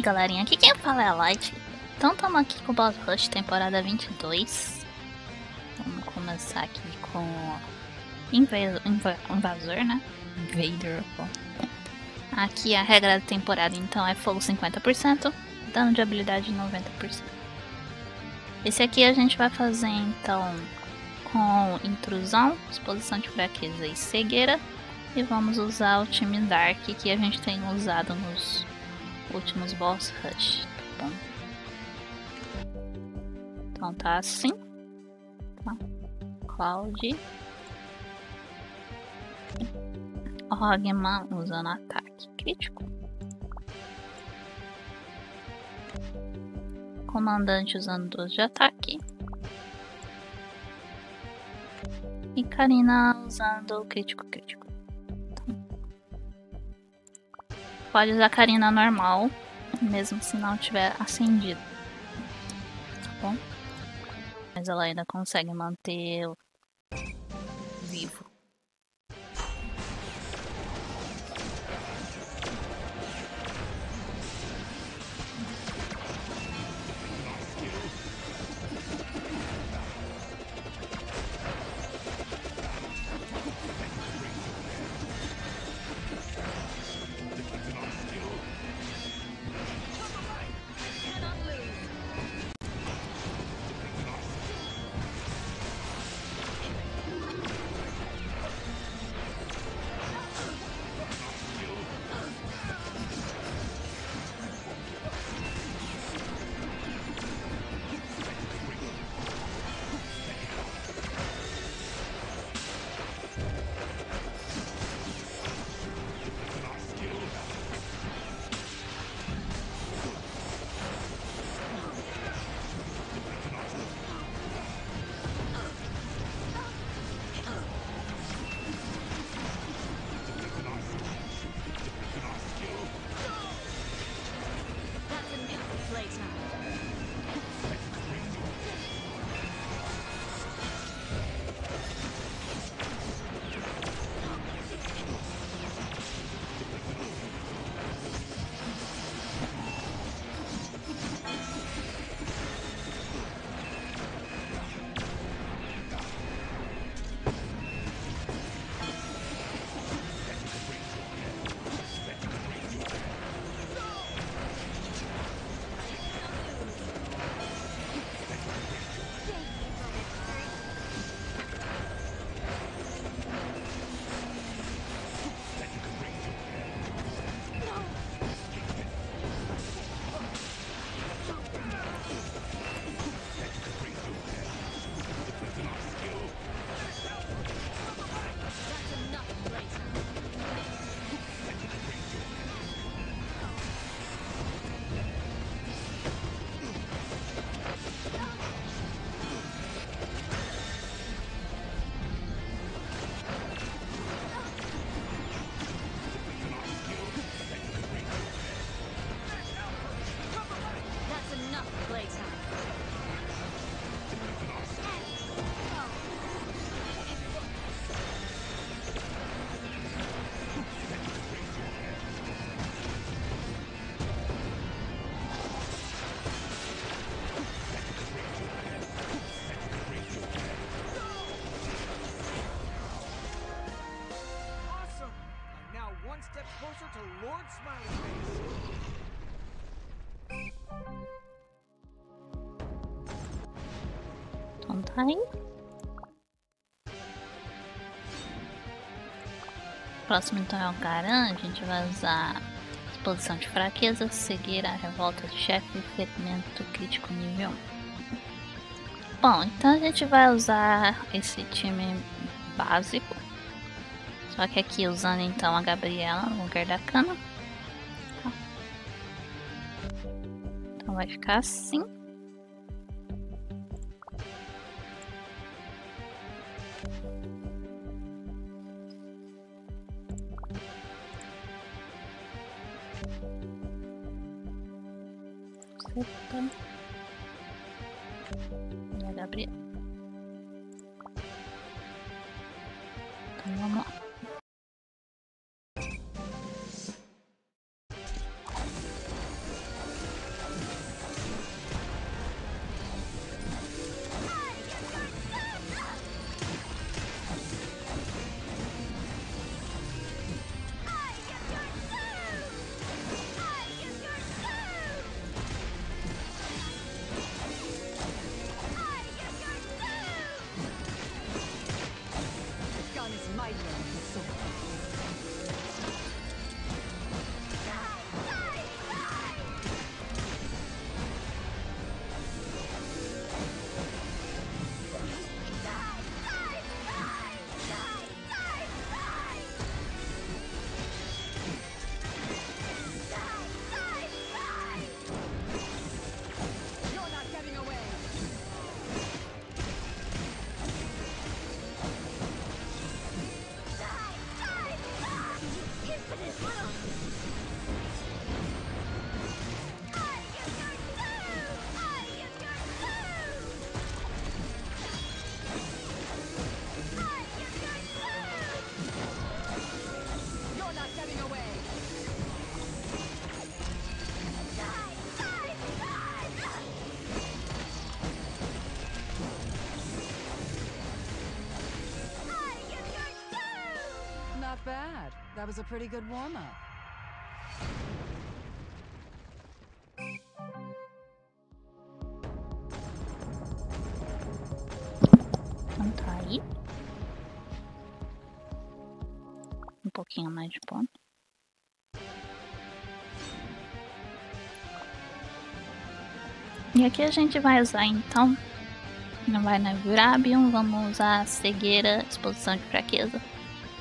aí, galerinha, aqui quem fala é a Light. Então estamos aqui com o Boss Rush temporada 22. Vamos começar aqui com Inva- Inva- Invasor, né? Invader. pô. Aqui a regra da temporada então é fogo 50%, dano de habilidade 90%. Esse aqui a gente vai fazer então com intrusão, exposição de fraqueza e cegueira. E vamos usar o time Dark que a gente tem usado nos últimos boss rush? Então tá assim. Tá. Cloud. Hogman usando ataque crítico. Comandante usando 12 de ataque. E Karina usando crítico crítico. Pode usar a Karina normal, mesmo se não tiver acendido. Tá bom? Mas ela ainda consegue manter tá aí. Próximo então é o Garan. A gente vai usar exposição de fraqueza, cegueira, revolta de chefe e ferimento crítico nível 1. Bom, então a gente vai usar esse time básico. Só que aqui usando então a Gabriela no lugar da Cana. Vai ficar assim. Seta. E was a pretty good warm up. Tá aí. Um pouquinho mais de ponto. E aqui a gente vai usar então. Não vai na Virabium, vamos usar cegueira, exposição de fraqueza,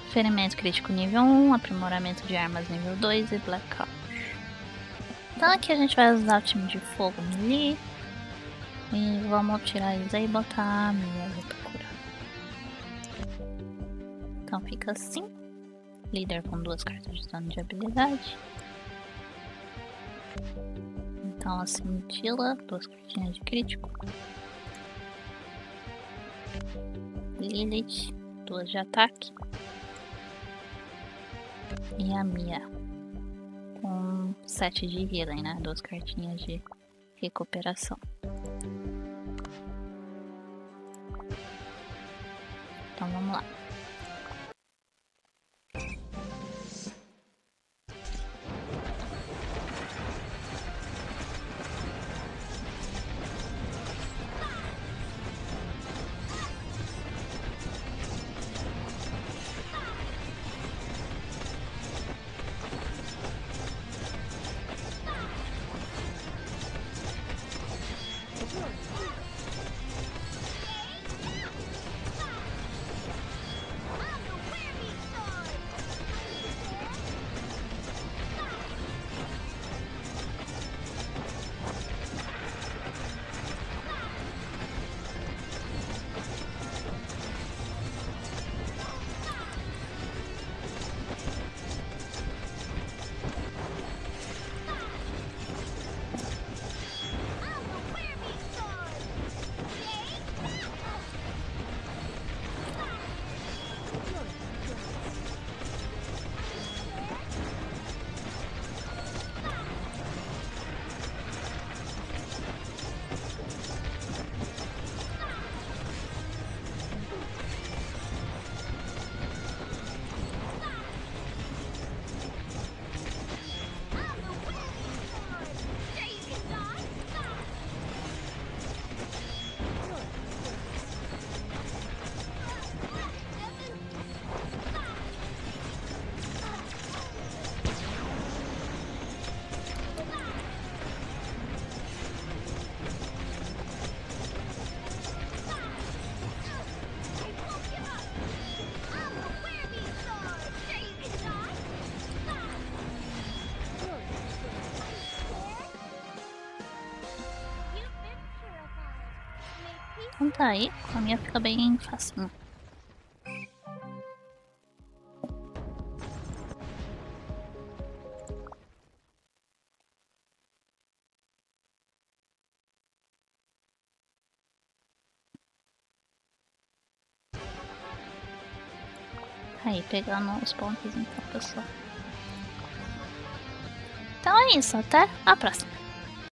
ferimento crítico nível 1, aprimoramento de armas nível 2 e blackout. Então aqui a gente vai usar o time de fogo melee. E vamos tirar eles aí e botar a minha cura. Então fica assim. Líder com duas cartas de dano de habilidade. Então a cintila, duas cartinhas de crítico. Lilith, duas de ataque. E a Mia, com sete de healing, né? Duas cartinhas de recuperação. Com a minha fica bem facinho. Aí, pegando os pontos então, pessoal. Então é isso, até a próxima.